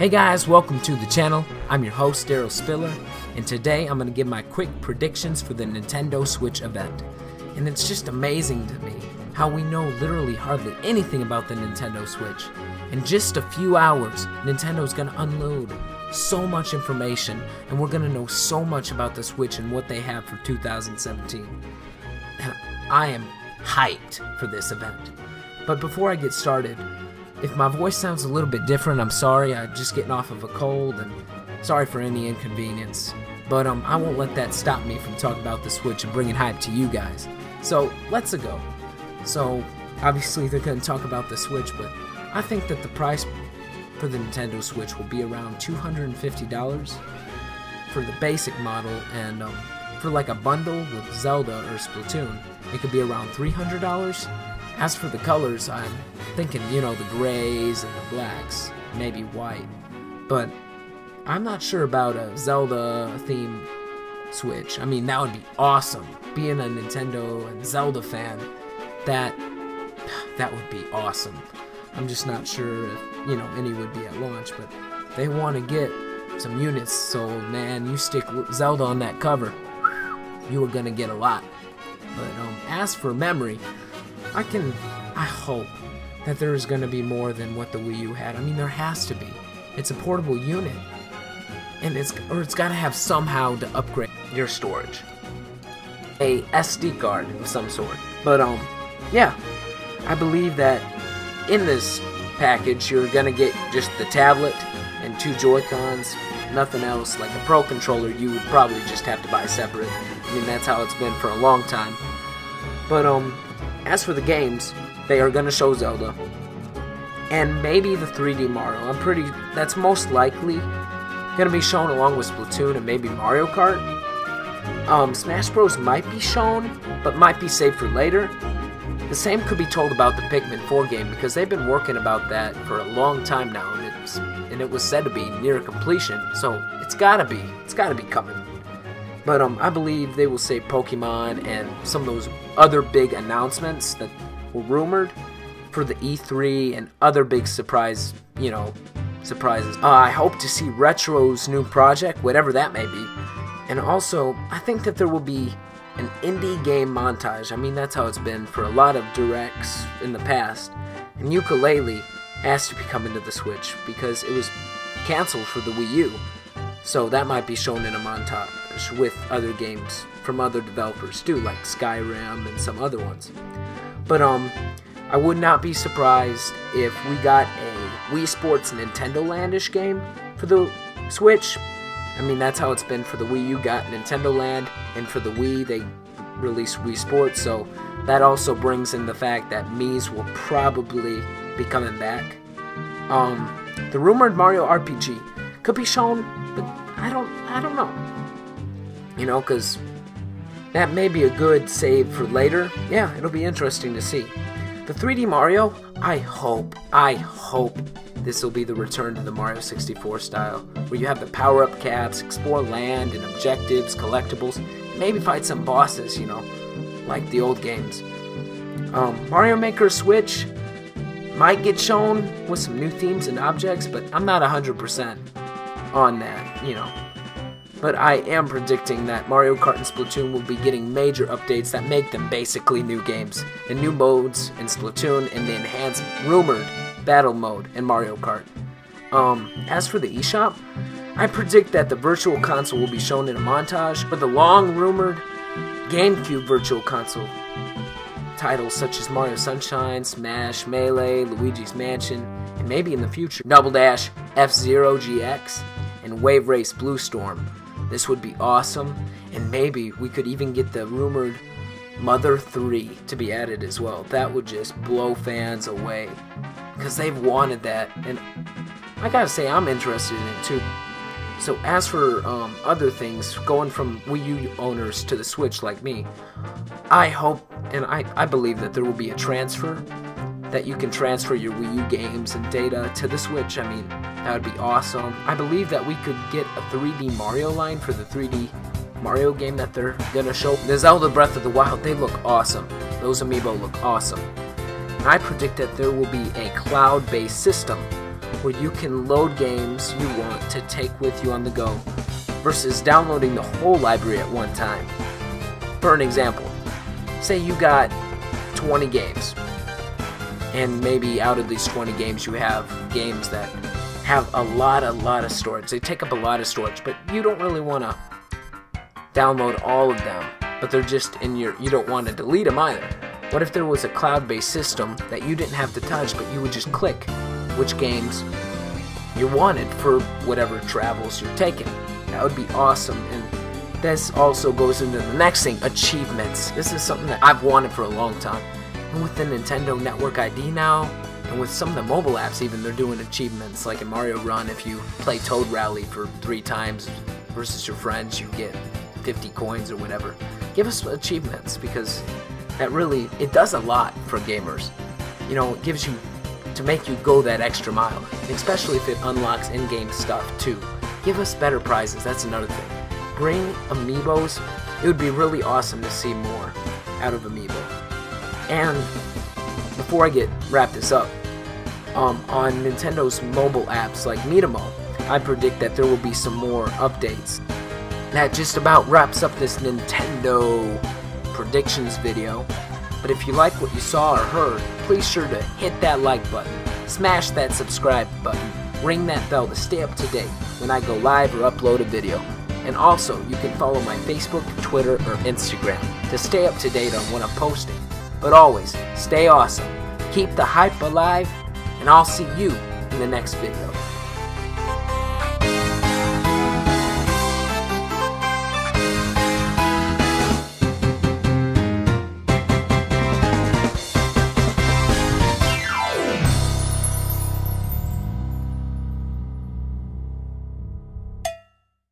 Hey guys, welcome to the channel. I'm your host, Daryle Spiller, and today I'm going to give my quick predictions for the Nintendo Switch event. And it's just amazing to me how we know literally hardly anything about the Nintendo Switch. In just a few hours, Nintendo's going to unload so much information, and we're going to know so much about the Switch and what they have for 2017. And I am hyped for this event. But before I get started, if my voice sounds a little bit different, I'm sorry. I'm just getting off of a cold and sorry for any inconvenience. But um, I won't let that stop me from talking about the Switch and bringing hype to you guys. So let's go. So obviously they're going to talk about the Switch, but I think that the price for the Nintendo Switch will be around $250 for the basic model, and um, for like a bundle with Zelda or Splatoon, it could be around $300. As for the colors, I'm thinking, you know, the grays and the blacks, maybe white. But I'm not sure about a Zelda theme Switch. I mean, that would be awesome. Being a Nintendo and Zelda fan, that that would be awesome. I'm just not sure if, you know, any would be at launch, but they want to get some units sold, man. You stick Zelda on that cover, you are going to get a lot. But um, as for memory, I can, I hope that there is going to be more than what the Wii U had. I mean, there has to be. It's a portable unit, and it's or it's got to have somehow to upgrade your storage, a SD card of some sort. But um, yeah, I believe that in this package you're gonna get just the tablet and two Joy Cons, nothing else. Like a Pro controller, you would probably just have to buy separate. I mean, that's how it's been for a long time. But um, as for the games, they are gonna show Zelda, and maybe the 3D Mario. I'm pretty. That's most likely gonna be shown along with Splatoon and maybe Mario Kart. Um, Smash Bros might be shown, but might be saved for later. The same could be told about the Pikmin 4 game because they've been working about that for a long time now, and it's and it was said to be near completion. So it's gotta be, it's gotta be coming. But um, I believe they will say Pokemon and some of those other big announcements that were rumored for the E3 and other big surprise, you know, surprises. Uh, I hope to see Retro's new project, whatever that may be. And also, I think that there will be an indie game montage. I mean, that's how it's been for a lot of directs in the past. And Yooka-Laylee has to be coming to the Switch because it was canceled for the Wii U. So that might be shown in a montage with other games from other developers too, like Skyrim and some other ones. But um, I would not be surprised if we got a Wii Sports Nintendo Landish game for the Switch. I mean, that's how it's been for the Wii U. Got Nintendo Land, and for the Wii, they released Wii Sports. So that also brings in the fact that Mii's will probably be coming back. Um, the rumored Mario RPG could be shown, but I don't, I don't know. You know, because that may be a good save for later. Yeah, it'll be interesting to see. The 3D Mario, I hope, I hope this will be the return to the Mario 64 style, where you have the power up caps, explore land and objectives, collectibles, maybe fight some bosses, you know, like the old games. Um, Mario Maker Switch might get shown with some new themes and objects, but I'm not 100% on that, you know. But I am predicting that Mario Kart and Splatoon will be getting major updates that make them basically new games, and new modes in Splatoon, and the enhanced, rumored battle mode in Mario Kart. Um, as for the eShop, I predict that the Virtual Console will be shown in a montage, but the long rumored GameCube Virtual Console titles such as Mario Sunshine, Smash, Melee, Luigi's Mansion, and maybe in the future Double Dash, F Zero GX, and Wave Race Blue Storm. This would be awesome, and maybe we could even get the rumored Mother 3 to be added as well. That would just blow fans away because they've wanted that, and I gotta say, I'm interested in it too. So, as for um, other things, going from Wii U owners to the Switch like me, I hope and I, I believe that there will be a transfer that you can transfer your Wii U games and data to the Switch. I mean, that would be awesome. I believe that we could get a 3D Mario line for the 3D Mario game that they're gonna show. The Zelda Breath of the Wild, they look awesome. Those amiibo look awesome. And I predict that there will be a cloud-based system where you can load games you want to take with you on the go versus downloading the whole library at one time. For an example, say you got 20 games, and maybe out of these 20 games you have games that have a lot, a lot of storage. They take up a lot of storage, but you don't really want to download all of them, but they're just in your, you don't want to delete them either. What if there was a cloud-based system that you didn't have to touch, but you would just click which games you wanted for whatever travels you're taking? That would be awesome. And this also goes into the next thing, achievements. This is something that I've wanted for a long time. And with the Nintendo Network ID now, and with some of the mobile apps even, they're doing achievements. Like in Mario Run, if you play Toad Rally for three times versus your friends, you get 50 coins or whatever. Give us achievements because that really, it does a lot for gamers. You know, it gives you, to make you go that extra mile, especially if it unlocks in-game stuff too. Give us better prizes, that's another thing. Bring amiibos, it would be really awesome to see more out of amiibo. And before I get wrap this up, um, on Nintendo's mobile apps like Miitomo, I predict that there will be some more updates. That just about wraps up this Nintendo predictions video. But if you like what you saw or heard, please sure to hit that like button, smash that subscribe button, ring that bell to stay up to date when I go live or upload a video. And also, you can follow my Facebook, Twitter, or Instagram to stay up to date on what I'm posting. But always, stay awesome, keep the hype alive, and I'll see you in the next video.